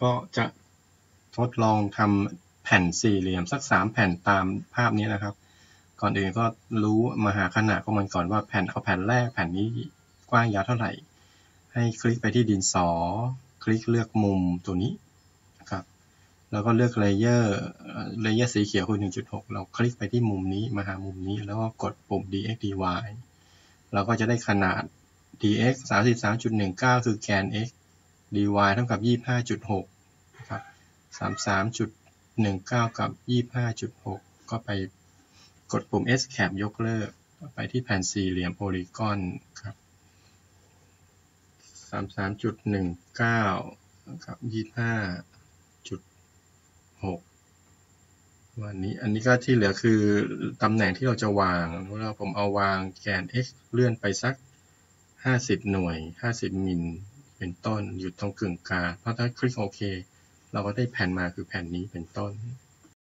ก็จะทดลองทำแผ่นสี่เหลี่ยมสักสามแผ่นตามภาพนี้นะครับ ก่อนอื่นก็เรามาหาขนาดของมันก่อนว่าแผ่นเอาแผ่นแรกแผ่นนี้กว้างยาวเท่าไหร่ ให้คลิกไปที่ดินสอ คลิกเลือกมุมตัวนี้นะครับ แล้วก็เลือก layer layer สีเขียวคือ 1.6 เราคลิกไปที่มุมนี้มาหามุมนี้ แล้วก็กดปุ่ม dx dy เราก็จะได้ขนาด dx 33.19 คือแกน x dy เท่ากับ 25.6นะครับ33.19 กับ 25.6 ก็ไปกดปุ่ม S cap ยกเลิก ไปที่แผ่นสี่เหลี่ยมโพลีกอนครับ33.19กับ25.6วันนี้อันนี้ก็ที่เหลือคือตำแหน่งที่เราจะวางเราผมเอาวางแกน x เลื่อนไปสัก 50 หน่วย 50 มิล เป็นต้น อยู่ตรงกึ่งกลางพอถ้าคลิกโอเค เราก็ได้แผ่นมาคือแผ่นนี้เป็นต้น